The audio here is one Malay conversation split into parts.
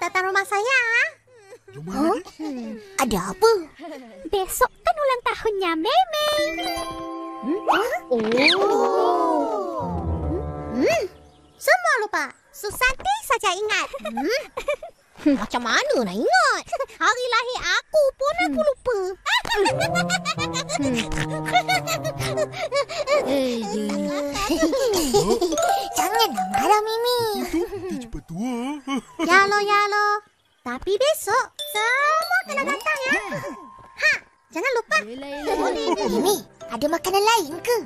Datang rumah saya. Jom huh? Ada apa? Besok kan ulang tahunnya Meme. Hmm? Oh. Hmm. Semua lupa. Susanti saja ingat. Hmm. Macam mana nak ingat? Hari lahir aku pun aku lupa. Janganlah marah Mimi. Cepat tua. Ya lo, ya lo. Tapi besok semua kena datang ya. Ha, jangan lupa. Mimi, ada makanan lain ke?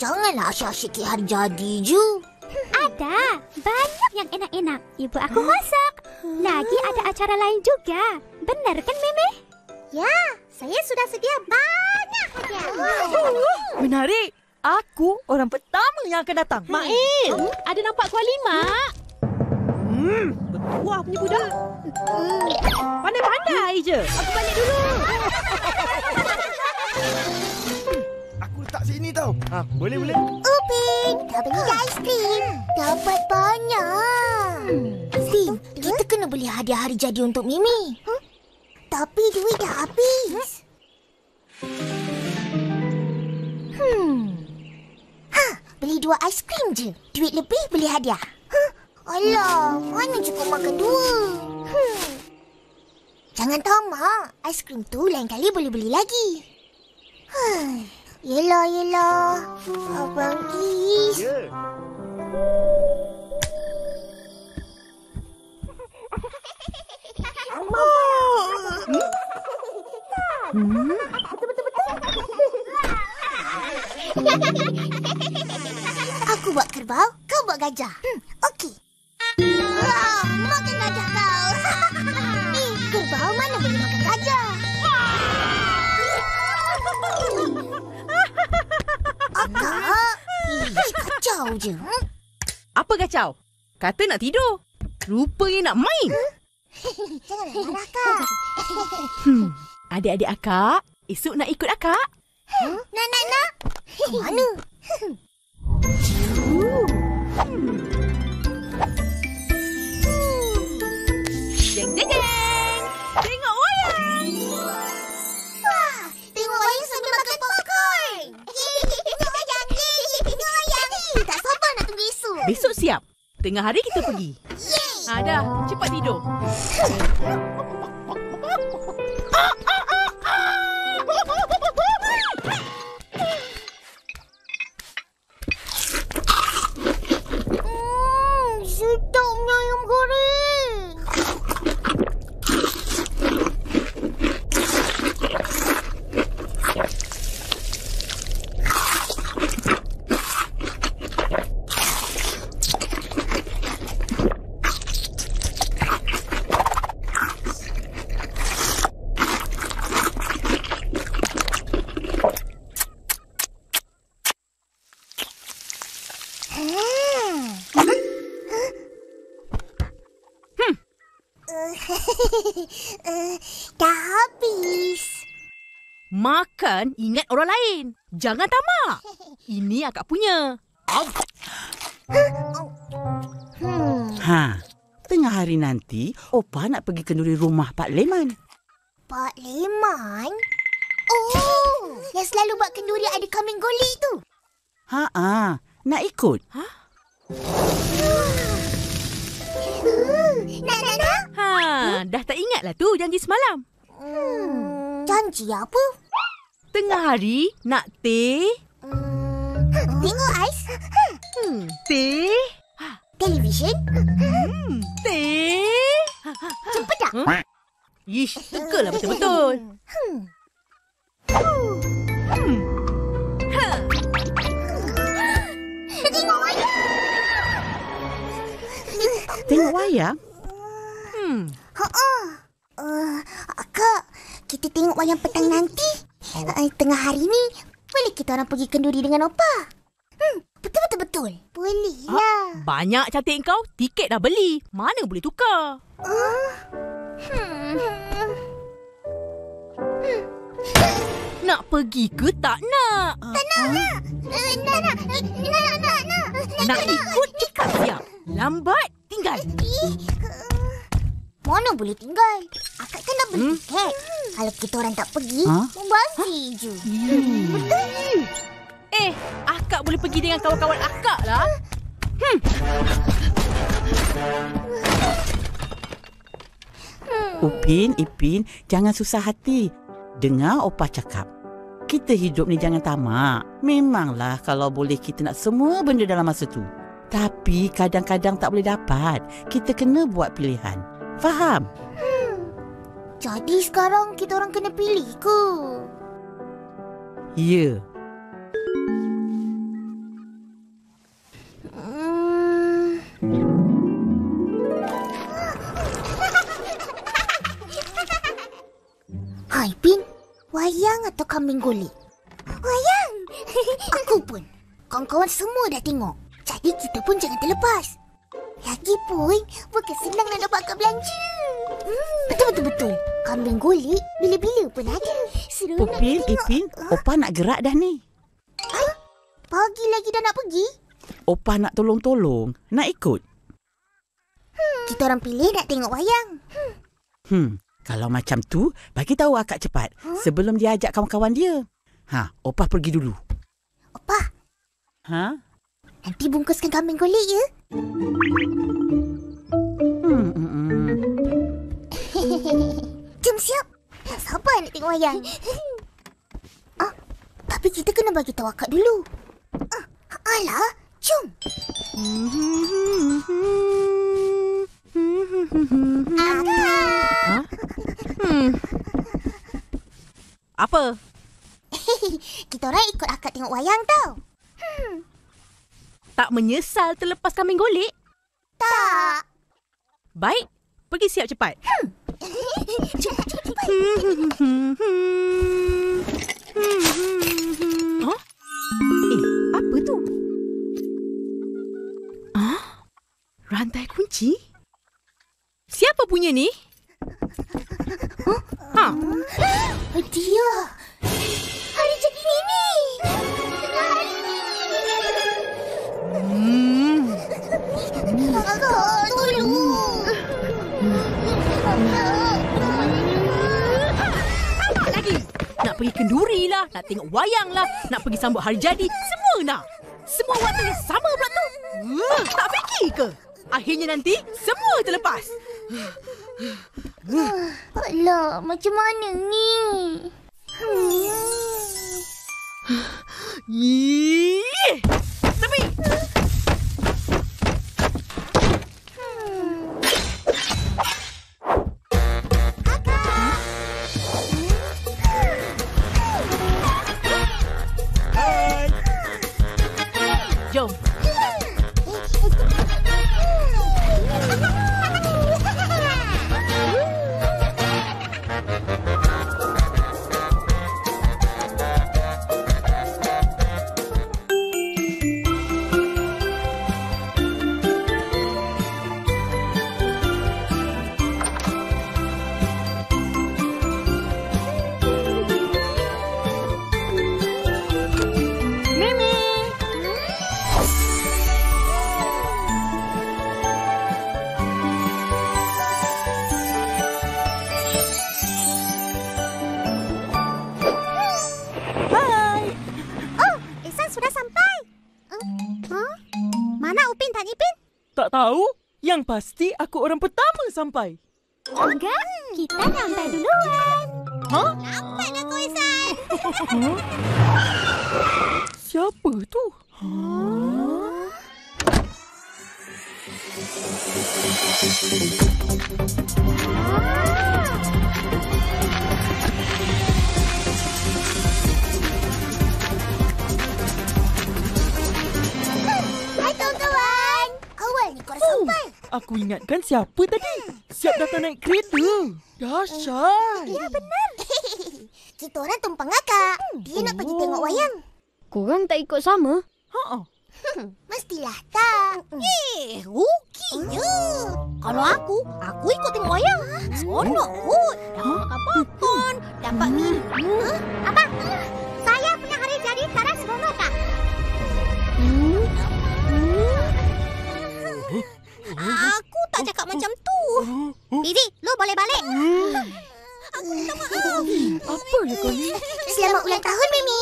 Janganlah asyik-asyik hari jadi je. Ada. Banyak yang enak-enak. Ibu aku masak. Lagi ada acara lain juga. Benar kan Meme? Ya, saya sudah sedia banyak hadiah. Menarik. Aku orang pertama yang akan datang. Mail, ada nampak kuali mak? Hmm, bertuah punya budak. Pandai-pandai je. Aku balik dulu. Aku letak sini tau. Ha, boleh boleh. Upin, dah beli aiskrim. Dapat banyak. Tin, kita kena beli hadiah hari jadi untuk Mimi. Huh? Tapi duit dah habis. Hmm. Ha, beli dua aiskrim je. Duit lebih beli hadiah. Huh? Alah, mana cukup makan dua? Hmm. Jangan tamak. Aiskrim tu lain kali boleh beli lagi. Huh. Yelah, yelah. Abang Is. Ya. Aku buat kerbau, kau buat gajah. Hmm, okey. Wah, makan gajah kau. Eh, kerbau mana boleh makan gajah? Akak, ish, kacau je. Hmm? Apa kacau? Kata nak tidur. Rupanya nak main. Jangan marah, Kak. Hmm. Adik-adik akak, esok nak ikut akak? Nak, nak, nak. Ke mana? Jeng jeng jeng. Tengok wayang. Wah, tengok wayang sambil makan popcorn. Tengok wayang. Tengok wayang. Tak sabar nak tunggu esok. Besok siap. Tengah hari kita pergi. Ha, dah. Cepat tidur. Hmm, sedapnya ayam goreng. Uh, dah habis. Ingat orang lain. Jangan tamak. Ini akak punya. Hmm, Ha, tengah hari nanti, Opa nak pergi kenduri rumah Pak Leman. Pak Leman? Oh, yang selalu buat kenduri ada kambing golek tu. Ha ah, nak ikut? Uh, nak, nak, nak. Ha, dah tak ingat lah tu janji semalam. Hmm, janji apa? Tengah hari nak teh, Hmm, tengok ais. hmm, teh, Televisyen. hmm, teh. Cempedak. Ish, teka lah betul-betul. Hmm. Hmm. Ha. Tengok wayang. Tengok wayang? Hmm. Ha Uh, Kak, kita tengok wayang petang nanti. Uh, tengah hari ni, boleh kita orang pergi kenduri dengan Opa? Hmm, betul-betul-betul. Boleh lah. Banyak cantik kau, tiket dah beli. Mana boleh tukar? Hmm. Nak pergi ke tak nak? Tak nak, nak. Uh, nak, nak. Nak, nak, nak, nak. Nak ikut cekap siap. Lambat tinggal. Ih, Mana boleh tinggal? Akak kan dah beli tiket. Kalau kita orang tak pergi, Ha? membazir je. Eh, akak boleh pergi dengan kawan-kawan akak lah. Upin, Ipin, jangan susah hati. Dengar opah cakap. Kita hidup ni jangan tamak. Memanglah kalau boleh kita nak semua benda dalam masa tu. Tapi kadang-kadang tak boleh dapat. Kita kena buat pilihan. Faham? Jadi sekarang kita orang kena pilih ke? Ya. Hmm. Hai Pin, wayang atau kambing gulik? Wayang. Aku pun. Kawan-kawan semua dah tengok. Jadi kita pun jangan terlepas. Lagipun, bukan senang nak dapat kat belanja. Hmm, betul-betul-betul. Kambing gulik bila-bila pun ada. Nak tengok. Ipin, opah nak gerak dah ni. Pagi lagi dah nak pergi. Opah nak tolong-tolong. Nak ikut? Kita orang pilih nak tengok wayang. Hmm, kalau macam tu, bagi tahu akak cepat. Sebelum dia ajak kawan-kawan dia. Ha, opah pergi dulu. Opah, Ha? Nanti bungkuskan kambing gulik ya. Hmm, hmm, hmm. Jom siap. Tak sabar nak tengok wayang. ah, tapi kita kena bagi tahu akak dulu. Ah, alah, jom. Akak. Apa? Kita orang ikut akak tengok wayang tau. Tak menyesal terlepas kambing golek? Tak. Baik, pergi siap cepat. Cepat, cepat, cepat. Huh? Eh, apa tu? Ah, rantai kunci? Siapa punya ni? Ha, Dia. Lagi? Nak pergi kenduri lah, nak tengok wayang lah, nak pergi sambut hari jadi, semua nak. Semua waktu yang sama pula tu. Uh, tak fikir ke? Akhirnya nanti, semua terlepas. Alah, macam mana ni? Tak tahu? Yang pasti aku orang pertama sampai. Enggak, kita sampai duluan. Lambatlah kau Ihsan. Siapa tu? Hai ni korang sampai. Aku ingatkan siapa tadi. Siap datang naik kereta. Dahsyat. Ya benar. Kita orang tumpang akak. Dia nak pergi tengok wayang. Korang tak ikut sama? Ha. Mestilah tak. Eh, ruginya. Kalau aku, aku ikut tengok wayang. Seronok kot. Dapat makan popcorn, dapat minum. Abang, saya punya hari jadi sekarang seronok tak? Aku tak Fizi, lu boleh balik. Apa lah kau ni? Selamat ulang tahun, Mimi.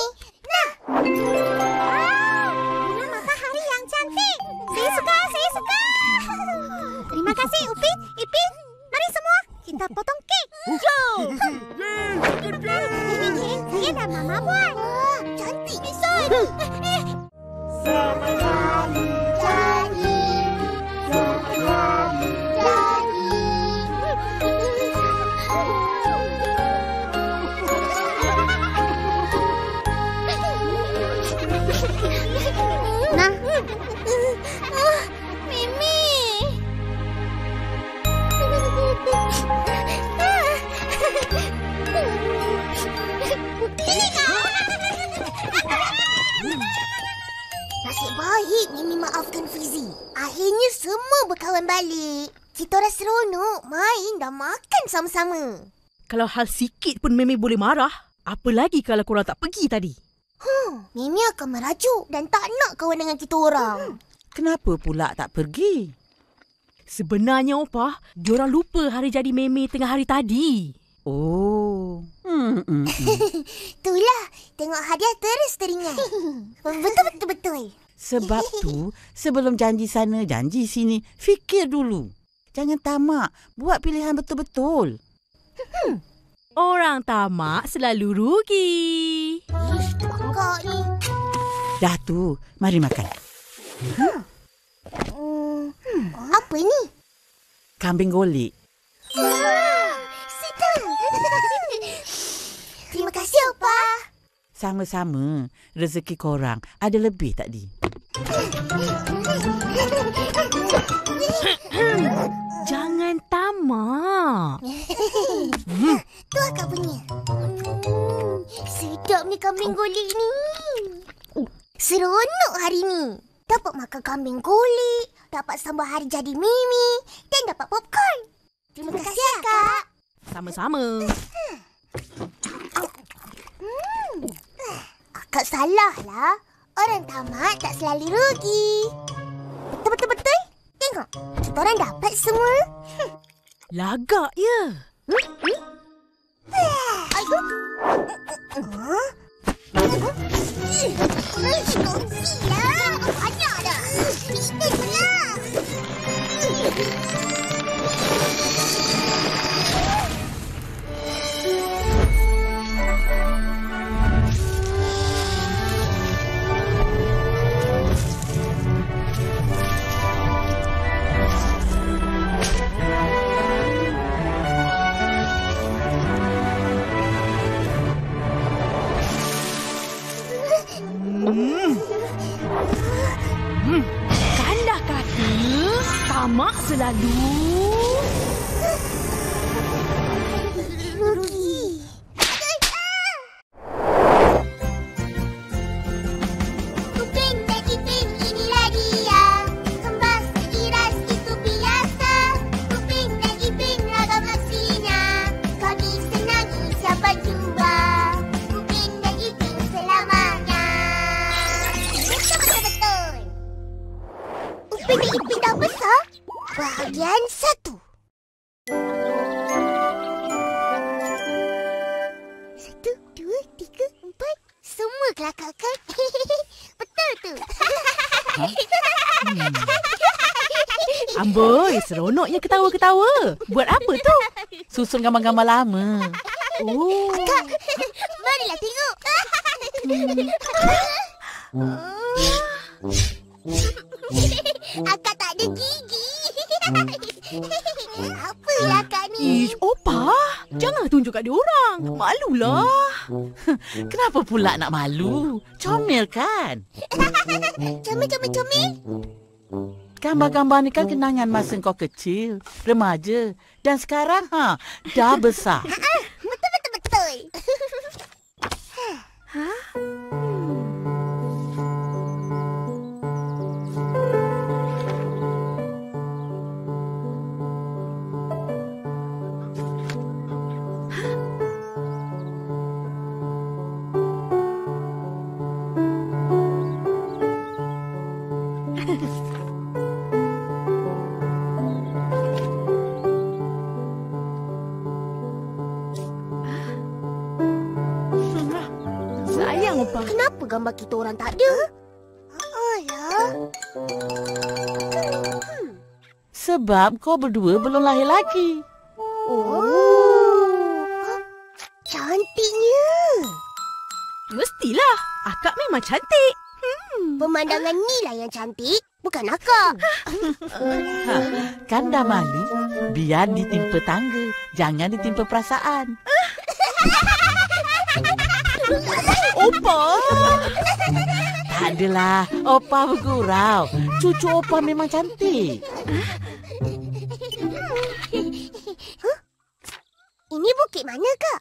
Bunga matahari yang cantik. Saya suka, saya suka. Terima kasih, Upin, Ipin. Mari semua, kita potong kek. Jom. Ini kek saya dan Mama buat. Cantik desain. Selamat hari Baik Mimi maafkan Fizi. Akhirnya semua berkawan balik. Kita orang seronok main dan makan sama-sama. Kalau hal sikit pun Mimi boleh marah. Apa lagi kalau korang tak pergi tadi? Hmm, Mimi akan merajuk dan tak nak kawan dengan kita orang. Kenapa pula tak pergi? Sebenarnya Opah, diorang lupa hari jadi Meme tengah hari tadi. Oh. Hmm, hmm, hmm. Itulah, tengok hadiah terus teringat. Betul-betul-betul. Sebab tu, sebelum janji sana, janji sini, fikir dulu. Jangan tamak. Buat pilihan betul-betul. Orang tamak selalu rugi. Ish, bangga ni. Dah tu, mari makan. Hmm, apa ni? Kambing golek. Sedap. Terima kasih, Opa. Sama-sama. Rezeki korang ada lebih tadi. Jangan tamak. Tu akak punya. Hmm, sedap ni kambing golek ni. Seronok hari ni. Dapat makan kambing golek, dapat sambal hari jadi Mimi dan dapat popcorn. Terima kasih, Akak. Sama-sama. Akak salah lah. Orang tamat tak selalu rugi. Betul-betul-betul. Tengok, kita orang dapat semua. Lagak ya. Huh? Banyak dah. Kita pula. Besar Bahagian satu Satu, dua, tiga, empat. Semua kelakar kan? Betul tu. Amboi, seronoknya ketawa-ketawa. Buat apa tu? Susun gambar-gambar lama. Oh, Kak, marilah tengok. Akak tak ada gigi. Apalah kak ni? ish, Opah. Jangan tunjuk kat dia orang. Malulah. Kenapa pula nak malu? Comel kan? Comel, comel, comel. Gambar-gambar ni kan kenangan masa kau kecil, remaja. Dan sekarang ha, dah besar. Betul, betul, betul. Kenapa orang tak ada? Alah. Sebab kau berdua belum lahir lagi. Oh. Cantiknya. Mestilah. Akak memang cantik. Pemandangan ni lah yang cantik. Bukan akak. Ha, kan dah malu? Biar ditimpa tangga. Jangan ditimpa perasaan. Opa. Tak adalah. Opa bergurau. Cucu Opa memang cantik. Ini bukit mana, Kak?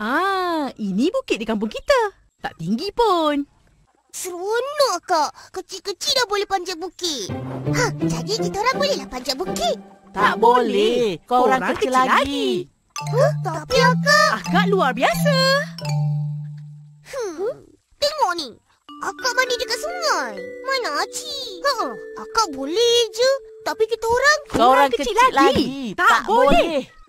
Ah, ini bukit di kampung kita. Tak tinggi pun. Seronok, Kak. Kecil-kecil dah boleh panjat bukit. Ha, jadi kita orang bolehlah panjat bukit. Tak boleh. Kau orang, Orang kecil, kecil lagi. Huh? Tapi akak... Akak luar biasa. Hmm. Tengok ni. Akak mandi dekat sungai. Mana Aci? Ha, akak boleh je. Tapi kita orang... Kau orang kecil, lagi. Tak boleh. Uh,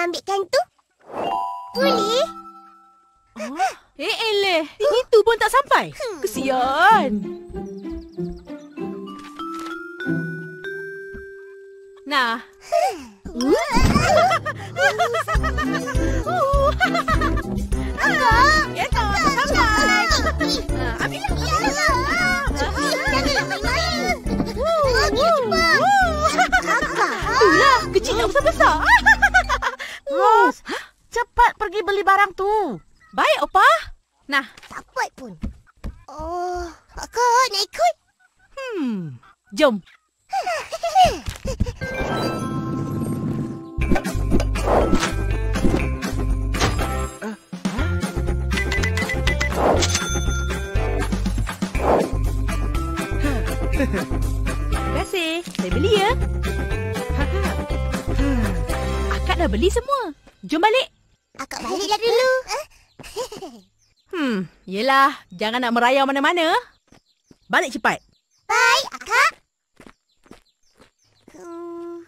Kak, tolong ambilkan tu. Boleh? Eh, eleh. Itu pun tak sampai. Kesian. Nah, Kak, ya tak sampai. Ambil Janganlah main-main. Lagi cepat. Kakak. Itulah, kecil nak besar-besar. Rose, cepat pergi beli barang tu. Baik, Opa. Nah, Dapat pun. Oh, kakak nak ikut? hmm. Jom. Terima kasih. Saya beli ya. Dah beli semua. Jom balik. Akak baliklah dulu. Hmm, yelah. Jangan nak merayau mana-mana. Balik cepat. Baik, akak. Hmm.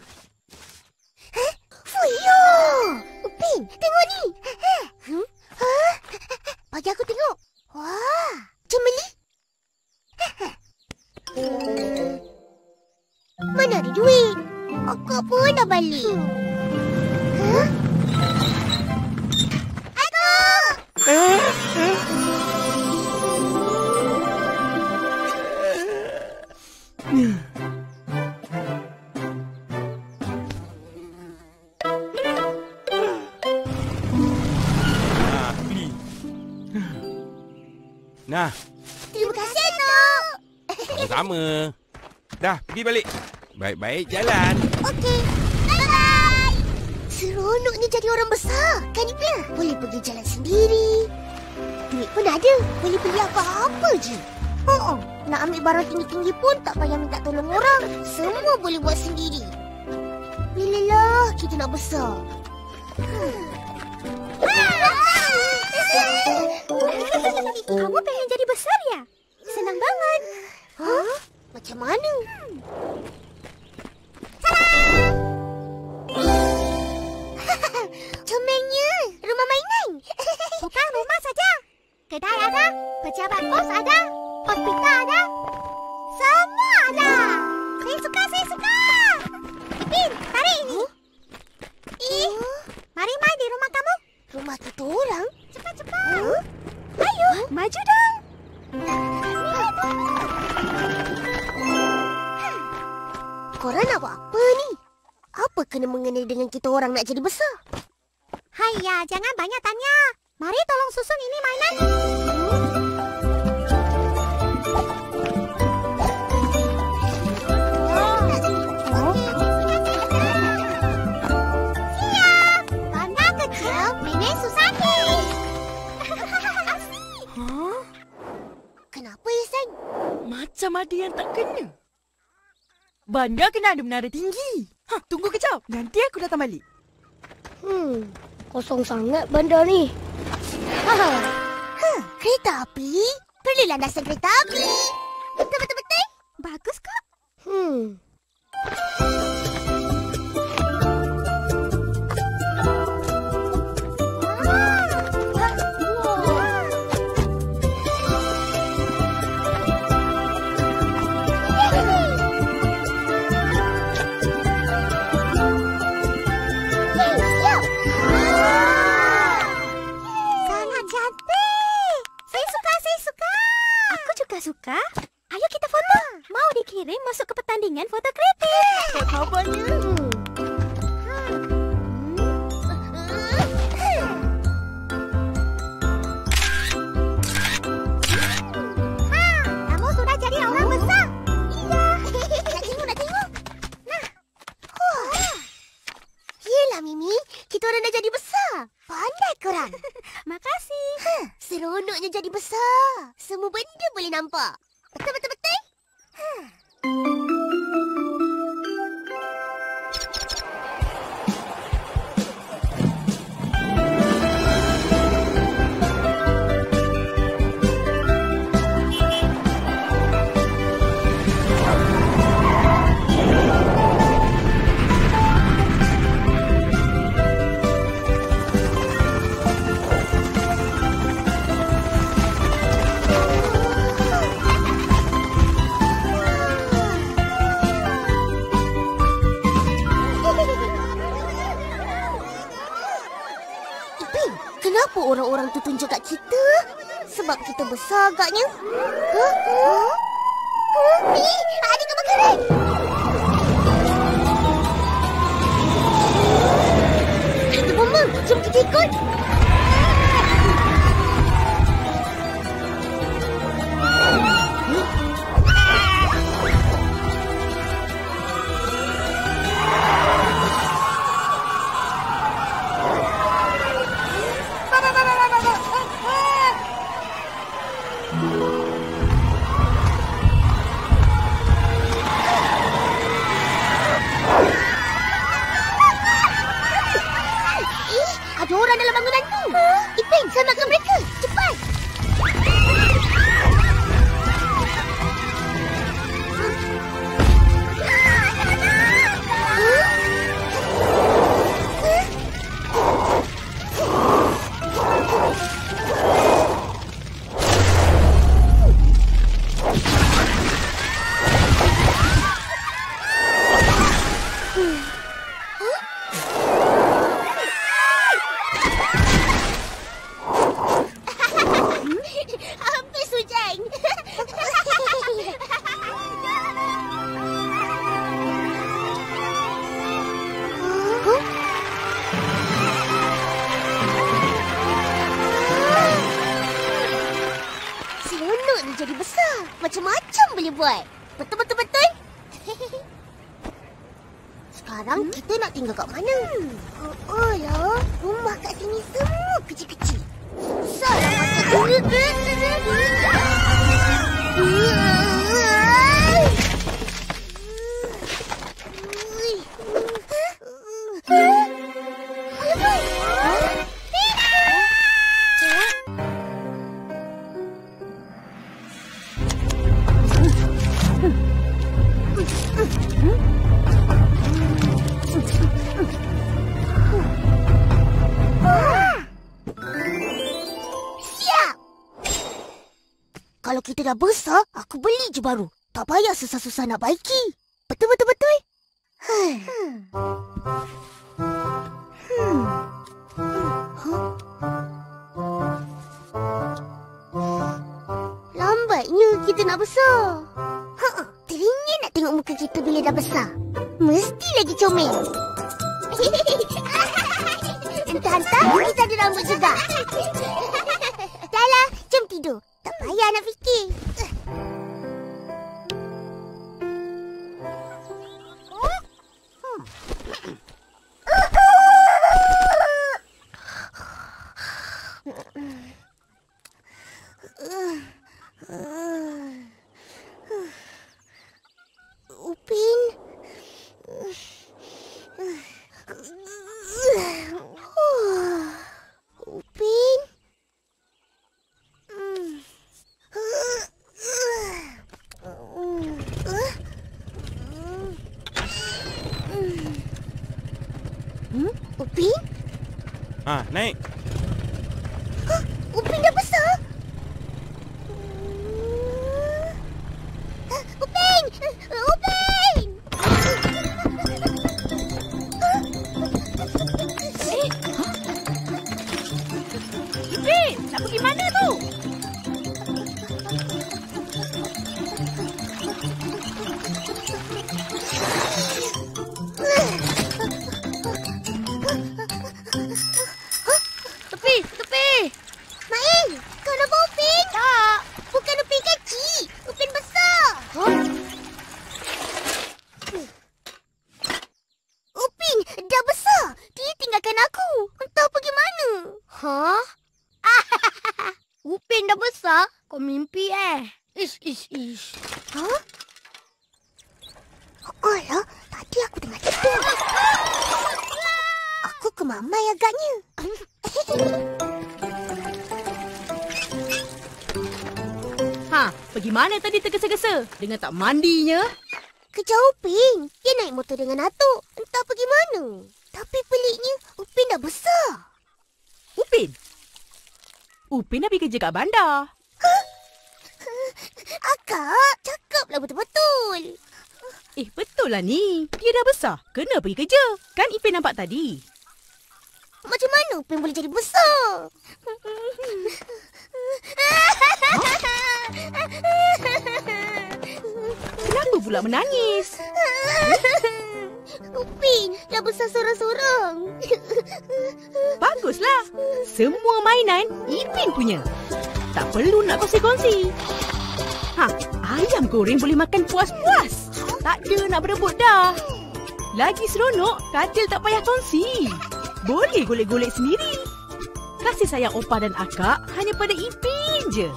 Fuyo! Upin, tengok ni. Hmm? Bagi aku tengok. Wah, cemeli. Mana ada duit? Akak pun dah balik. Hah? Ah. Nah, Terima kasih, Tok. sama. Dah, pergi balik. Baik-baik jalan. Okey. Seronoknya jadi orang besar, kan Ipin? Boleh pergi jalan sendiri. Duit pun ada. Boleh beli apa-apa je. Oh, nak ambil barang tinggi-tinggi pun tak payah minta tolong orang. Semua boleh buat sendiri. Bilalah kita nak besar. Kamu pengen jadi besar ya? Senang banget. Hah? Macam mana? Comelnya, rumah mainan. Bukan rumah saja. Kedai ada, pejabat pos ada, hospital ada. Semua ada. Saya suka, saya suka. Ipin, tarik ini. Ih, mari main di rumah kamu. Rumah kita orang? Cepat, cepat. Ayo, maju dong. Korang nak buat apa ni? Apa kena mengenai dengan kita orang nak jadi besar? Jangan banyak tanya. Mari tolong susun ini mainan. Siap. Panda kecil, Nenek Susani. Kenapa, Isan? Macam ada yang tak kena. Bandar kena ada menara tinggi. Ha, tunggu kejap. Nanti aku datang balik. Hmm, kosong sangat bandar ni. Huh, kereta api? Perlu landasan kereta api. Betul, betul, betul. Bagus, Kak. Hmm. Nah. Wah. Yelah, Mimi. Kita orang dah jadi besar. Pandai korang. Makasih. Huh, seronoknya jadi besar. Semua benda boleh nampak. Betul, betul, orang-orang tu tunjuk kat kita? Sebab kita besar agaknya. Huh? Huh? Huh? Eh, ada kebakaran. Hmm. kita dah besar, aku beli je baru. Tak payah susah-susah nak baiki. Betul-betul-betul. Hmm. Hmm. Huh? Lambatnya kita nak besar. Ha, teringin nak tengok muka kita bila dah besar. Mesti lagi comel. Kita hantar, kita ada rambut juga. Dah lah, jom tidur. Tak payah nak fikir. Upin. Upin. Hmm? Upin? Ha, naik. Mana tadi tergesa-gesa? Dengan tak mandinya? Kejar Upin. Dia naik motor dengan atuk. Entah pergi mana. Tapi peliknya, Upin dah besar. Upin. Upin dah pergi kerja kat bandar. Akak, cakaplah betul-betul. Eh, betul lah ni. Dia dah besar. Kena pergi kerja. Kan Ipin nampak tadi. Macam mana Upin boleh jadi besar? Kenapa pula menangis? Upin dah besar seorang-seorang. Baguslah. Semua mainan Ipin punya. Tak perlu nak kongsi-kongsi. Ha, ayam goreng boleh makan puas-puas. Tak ada nak berebut dah. Lagi seronok, katil tak payah kongsi. Boleh golek-golek sendiri. Kasih sayang opah dan akak hanya pada Ipin je.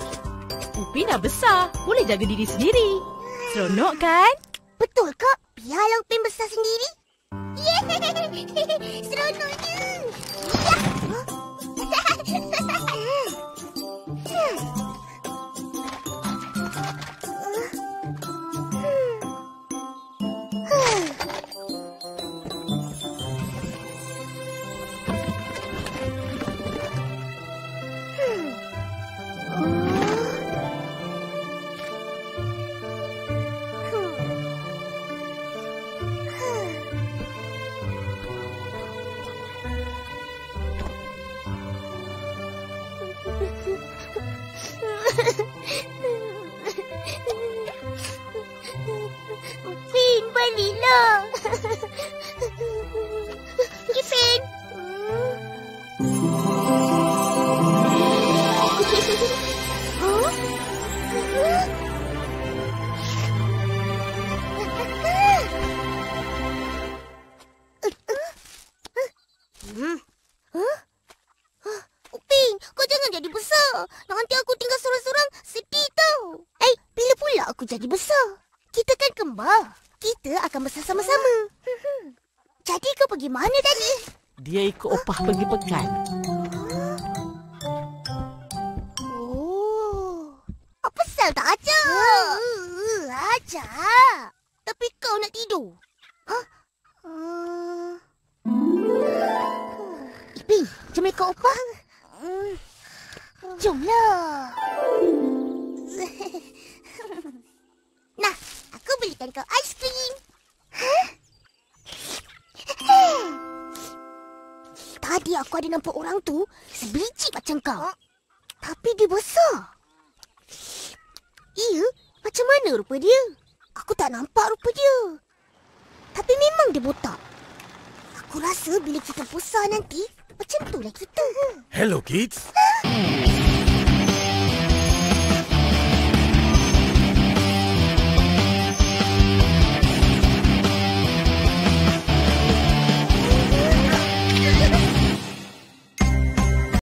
Upin dah besar, boleh jaga diri sendiri. Seronok kan? Betul kak? Biarlah Upin besar sendiri. Yeay! Seronoknya. Upin, Sel tak ajar? Uh, ajar. Tapi kau nak tidur. Hah? Uh... Ipin, jom ikut opah. Jomlah. Nah, aku belikan kau aiskrim. Hah? Tadi aku ada nampak orang tu sebiji macam kau. Tapi dia besar. Iya, macam mana rupa dia? Aku tak nampak rupa dia. Tapi memang dia botak. Aku rasa bila kita besar nanti, Macam tu lah kita. Hello kids.